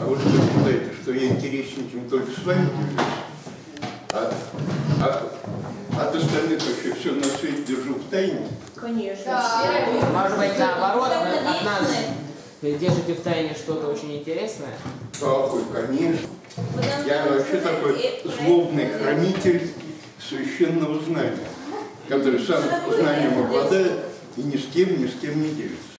А вы что считаете, что я интереснее, чем только с вами делюсь? А, а, от остальных вообще все на свете держу в тайне? Конечно. Да. Может быть, наоборот, вы от нас держите в тайне что-то очень интересное? Какой, конечно. Я вообще такой злобный хранитель священного знания, который сам знанием обладает и ни с кем, ни с кем не делится.